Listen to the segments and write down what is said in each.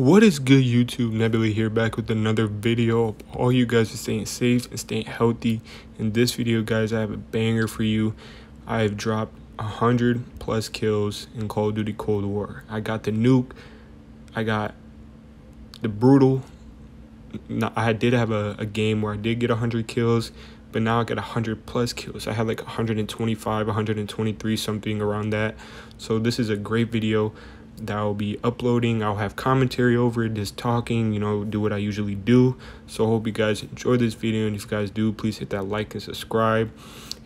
What is good, YouTube? Nebula here, back with another video. All you guys are staying safe and staying healthy. In this video, guys, I have a banger for you. I've dropped 100 plus kills in Call of Duty Cold War. I got the nuke. I got the brutal. I did have a, a game where I did get 100 kills, but now I got 100 plus kills. I had like 125, 123, something around that. So this is a great video that I'll be uploading. I'll have commentary over it, just talking, you know, do what I usually do. So I hope you guys enjoy this video. And if you guys do, please hit that like and subscribe.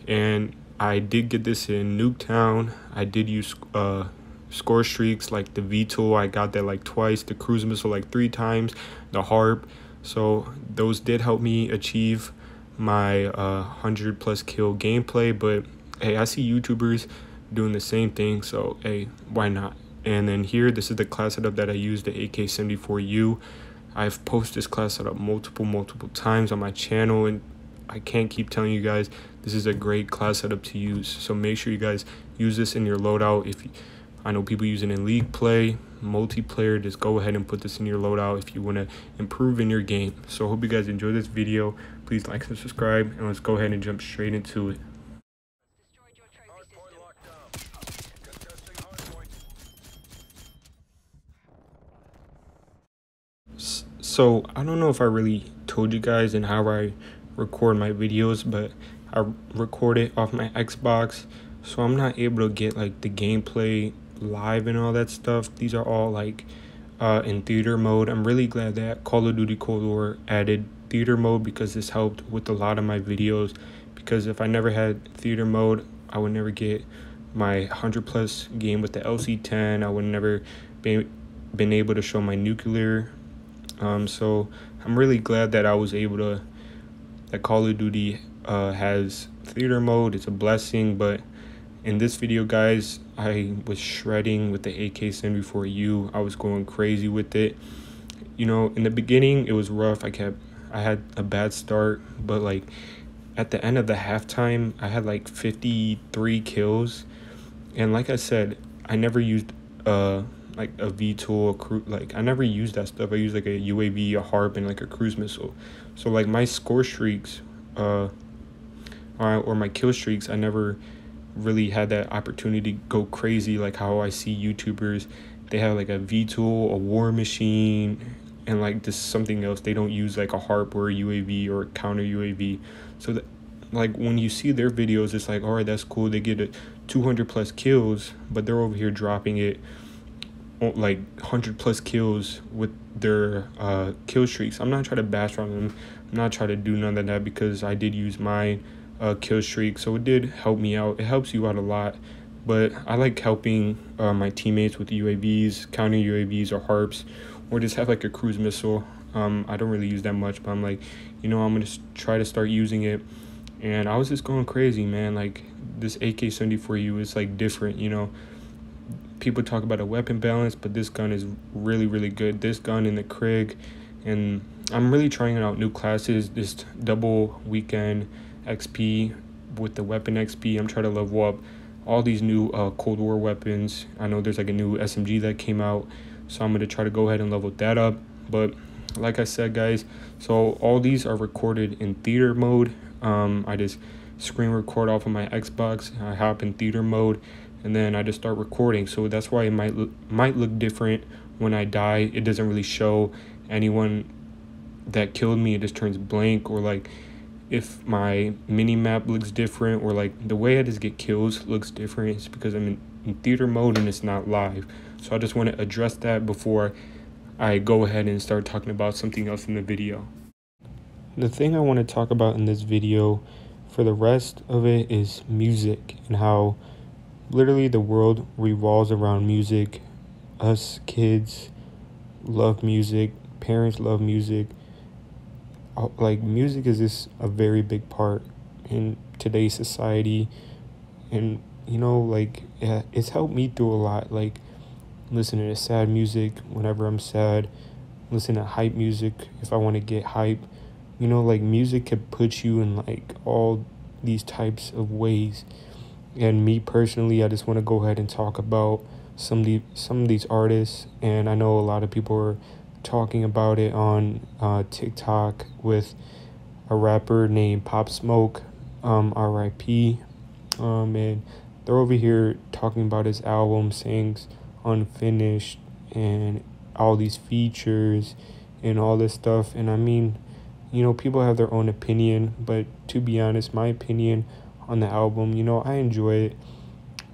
And I did get this in Nuketown. I did use uh, score streaks like the VTOL. I got that like twice. The cruise missile like three times. The harp. So those did help me achieve my uh, 100 plus kill gameplay. But hey, I see YouTubers doing the same thing. So hey, why not? And then here, this is the class setup that I use, the AK-74U. I've posted this class setup multiple, multiple times on my channel, and I can't keep telling you guys this is a great class setup to use. So make sure you guys use this in your loadout. If you, I know people use it in league play, multiplayer, just go ahead and put this in your loadout if you want to improve in your game. So hope you guys enjoy this video. Please like and subscribe, and let's go ahead and jump straight into it. So I don't know if I really told you guys and how I record my videos, but I record it off my Xbox, so I'm not able to get like the gameplay live and all that stuff. These are all like uh, in theater mode. I'm really glad that Call of Duty Cold War added theater mode because this helped with a lot of my videos. Because if I never had theater mode, I would never get my 100 plus game with the LC10. I would never be, been able to show my nuclear um, so I'm really glad that I was able to that Call of Duty uh, has theater mode. It's a blessing, but in this video, guys, I was shredding with the AK-74U. I was going crazy with it. You know, in the beginning, it was rough. I kept, I had a bad start, but like at the end of the halftime, I had like 53 kills. And like I said, I never used uh like a VTOL, a like I never used that stuff. I used like a UAV, a harp, and like a cruise missile. So like my score streaks, uh, or, or my kill streaks, I never really had that opportunity to go crazy like how I see YouTubers. They have like a VTOL, a war machine, and like this something else. They don't use like a harp or a UAV or a counter UAV. So that like when you see their videos, it's like all right, that's cool. They get a 200 plus kills, but they're over here dropping it like 100 plus kills with their uh, kill streaks. I'm not trying to bash on them. I'm not trying to do none of that because I did use my uh, kill streak. So it did help me out. It helps you out a lot. But I like helping uh, my teammates with UAVs, counter UAVs or harps, or just have like a cruise missile. Um, I don't really use that much, but I'm like, you know, I'm going to try to start using it. And I was just going crazy, man. Like this AK-74U is like different, you know people talk about a weapon balance, but this gun is really, really good. This gun in the Krig, and I'm really trying out new classes. This double weekend XP with the weapon XP. I'm trying to level up all these new uh, Cold War weapons. I know there's like a new SMG that came out, so I'm gonna try to go ahead and level that up. But like I said, guys, so all these are recorded in theater mode. Um, I just screen record off of my Xbox. I hop in theater mode and then I just start recording. So that's why it might look, might look different when I die. It doesn't really show anyone that killed me. It just turns blank or like if my mini map looks different or like the way I just get kills looks different. It's because I'm in, in theater mode and it's not live. So I just want to address that before I go ahead and start talking about something else in the video. The thing I want to talk about in this video for the rest of it is music and how literally the world revolves around music. Us kids love music, parents love music. Like music is just a very big part in today's society and you know like yeah, it's helped me through a lot like listening to sad music whenever I'm sad, listen to hype music if I want to get hype. You know like music can put you in like all these types of ways and me personally, I just want to go ahead and talk about some of the, some of these artists. And I know a lot of people are talking about it on uh, TikTok with a rapper named Pop Smoke, um, R.I.P. Um, and they're over here talking about his album, saying unfinished, and all these features and all this stuff. And I mean, you know, people have their own opinion, but to be honest, my opinion on the album, you know, I enjoy it.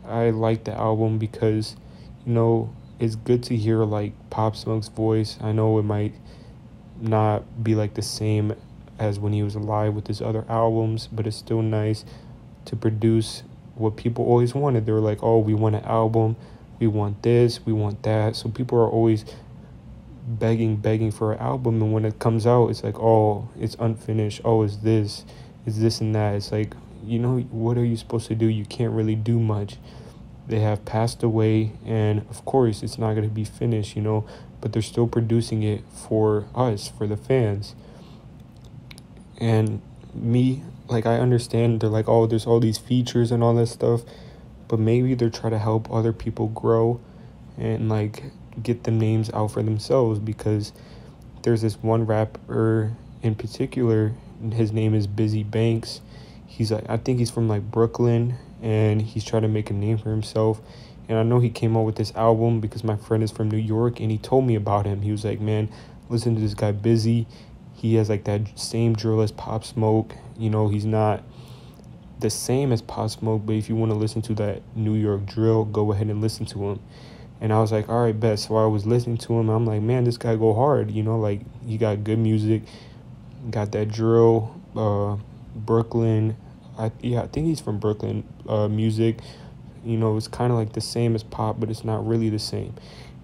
I like the album because, you know, it's good to hear like Pop Smoke's voice. I know it might not be like the same as when he was alive with his other albums, but it's still nice to produce what people always wanted. They were like, oh, we want an album, we want this, we want that. So people are always begging, begging for an album. And when it comes out, it's like, oh, it's unfinished. Oh, it's this, it's this and that. It's like, you know, what are you supposed to do? You can't really do much. They have passed away, and of course, it's not going to be finished, you know, but they're still producing it for us, for the fans. And me, like, I understand they're like, oh, there's all these features and all that stuff, but maybe they're trying to help other people grow and, like, get the names out for themselves because there's this one rapper in particular, his name is Bizzy Banks. He's like, I think he's from like Brooklyn and he's trying to make a name for himself. And I know he came out with this album because my friend is from New York and he told me about him. He was like, man, listen to this guy Bizzy. He has like that same drill as Pop Smoke. You know, he's not the same as Pop Smoke, but if you want to listen to that New York drill, go ahead and listen to him. And I was like, all right, bet. So I was listening to him. I'm like, man, this guy go hard. You know, like he got good music, got that drill, uh, Brooklyn. I yeah, I think he's from Brooklyn. Uh, music, you know, it's kind of like the same as pop, but it's not really the same.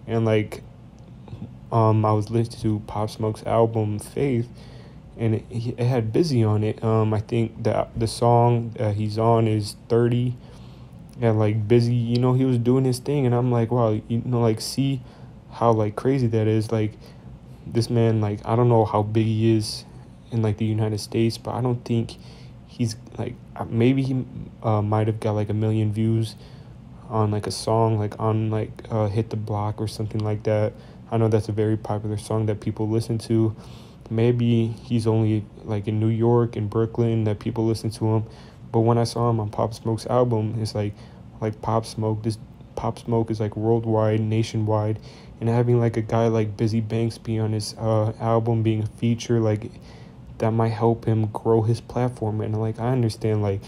And like, um, I was listening to Pop Smoke's album Faith, and it, it had Bizzy on it. Um, I think that the song that he's on is thirty and like Bizzy, you know he was doing his thing and i'm like wow you know like see how like crazy that is like this man like i don't know how big he is in like the united states but i don't think he's like uh, maybe he uh, might have got like a million views on like a song like on like uh, hit the block or something like that. I know that's a very popular song that people listen to. Maybe he's only like in new york and brooklyn that people listen to him. But when I saw him on Pop Smoke's album, it's like like Pop Smoke. This Pop Smoke is like worldwide, nationwide, and having like a guy like Bizzy Banks be on his uh, album, being a feature, like that might help him grow his platform. And like I understand, like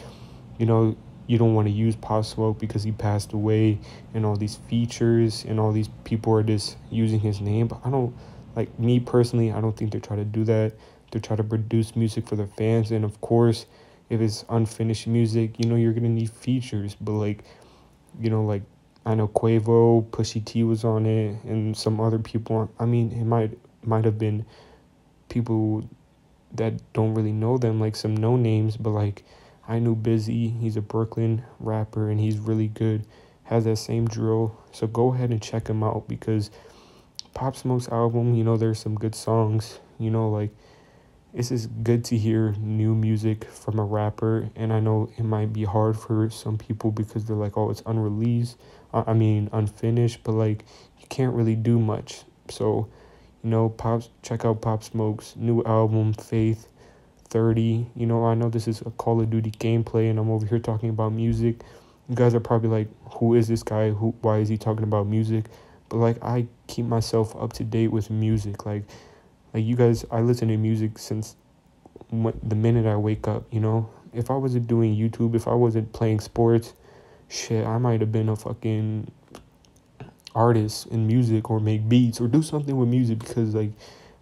you know, you don't want to use Pop Smoke because he passed away, and all these features and all these people are just using his name. But I don't like me personally. I don't think they're trying to do that. They're trying to produce music for the fans, and of course if it's unfinished music, you know, you're gonna need features. But like, you know, like I know Quavo, Pusha T was on it, and some other people. I mean, it might might have been people that don't really know them, like some no names, but like I knew Bizzy, He's a Brooklyn rapper, and he's really good. Has that same drill. So go ahead and check him out because Pop Smoke's album, you know, there's some good songs. You know, like it's just good to hear new music from a rapper and i know it might be hard for some people because they're like oh it's unreleased i mean unfinished but like you can't really do much so you know pop check out pop smokes new album faith 30 you know i know this is a call of duty gameplay and i'm over here talking about music. You guys are probably like who is this guy? Who why is he talking about music? But like i keep myself up to date with music. Like like you guys, I listen to music since the minute I wake up. You know, if I wasn't doing YouTube, if I wasn't playing sports, shit, I might have been a fucking artist in music or make beats or do something with music because like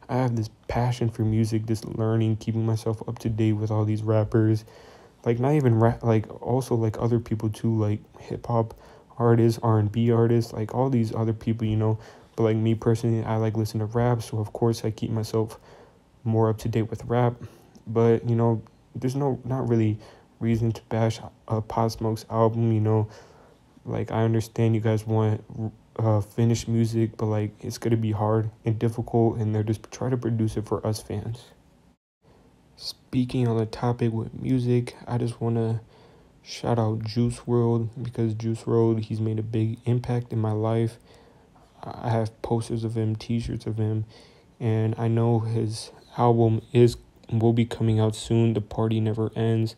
I have this passion for music, this learning, keeping myself up to date with all these rappers. Like not even rap, like also like other people too, like hip hop artists, R and B artists, like all these other people, you know. But like me personally, I like listen to rap, so of course I keep myself more up to date with rap. But you know, there's no not really reason to bash a Pop Smoke's album. You know, like I understand you guys want uh finished music, but like it's gonna be hard and difficult, and they're just try to produce it for us fans. Speaking on the topic with music, I just wanna shout out Juice WRLD because Juice WRLD he's made a big impact in my life I have posters of him, T-shirts of him, and I know his album is will be coming out soon. The party never ends.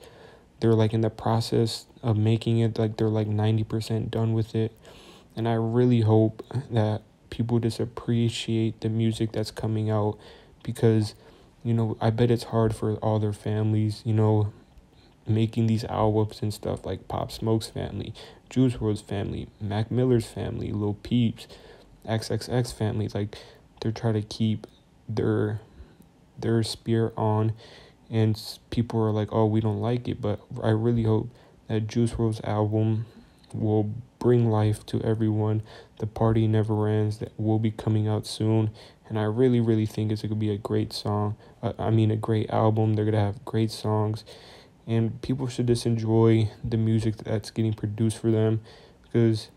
They're like in the process of making it, like they're like 90% done with it. And I really hope that people just appreciate the music that's coming out because, you know, I bet it's hard for all their families, you know, making these albums and stuff like Pop Smoke's family, Juice WRLD's family, Mac Miller's family, Lil Peeps, XXX family. Like, they're trying to keep their their spear on and people are like oh we don't like it but i really hope that juice WRLD's album will bring life to everyone. The party never ends that will be coming out soon. And i really really think it's to be a great song uh, i mean a great album. They're to have great songs. And people should just enjoy the music that's getting produced for them. Because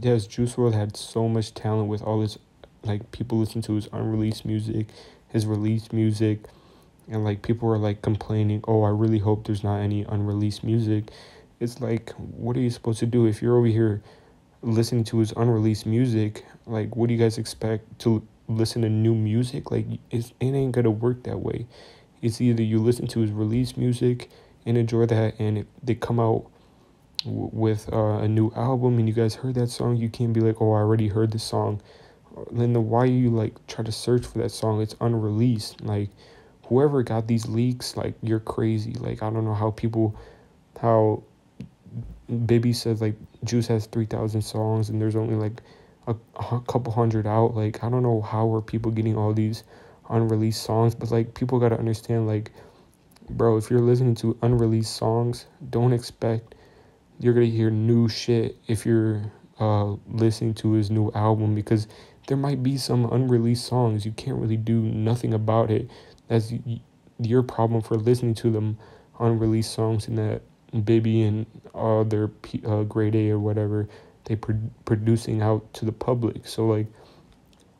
yes juice WRLD had so much talent with all his like people listen to his unreleased music his released music. And like people were like complaining oh i really hope there's not any unreleased music it's like what are you supposed to do? If you're over here listening to his unreleased music like what do you guys expect to listen to new music? Like it's, it ain't gonna work that way. It's either you listen to his released music and enjoy that and if they come out w- with uh, a new album and you guys heard that song you can't be like oh i already heard this song. Then the why you like try to search for that song? It's unreleased. Like whoever got these leaks like you're crazy. Like i don't know how people how Bibby says like Juice has 3,000 songs and there's only like a, a couple hundred out. Like, I don't know how are people getting all these unreleased songs, but like, people got to understand, like, bro, if you're listening to unreleased songs, don't expect you're going to hear new shit if you're uh, listening to his new album because there might be some unreleased songs. You can't really do nothing about it. That's your problem for listening to them unreleased songs and that Bibby and all their P, uh, grade A or whatever they pro- producing out to the public. So like,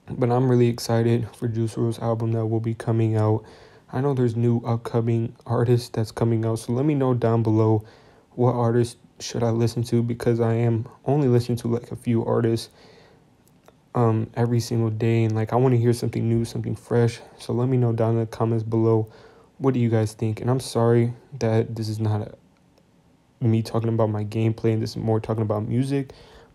but I'm really excited for Juice WRLD's album that will be coming out. I know there's new upcoming artists that's coming out, so let me know down below what artists should I listen to because I am only listening to like a few artists um every single day and like I want to hear something new, something fresh. So let me know down in the comments below what do you guys think? And I'm sorry that this is not a me talking about my gameplay and this is more talking about music.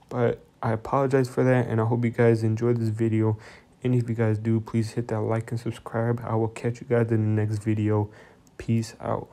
But I apologize for that and I hope you guys enjoyed this video. And if you guys do, please hit that like and subscribe. I will catch you guys in the next video. Peace out.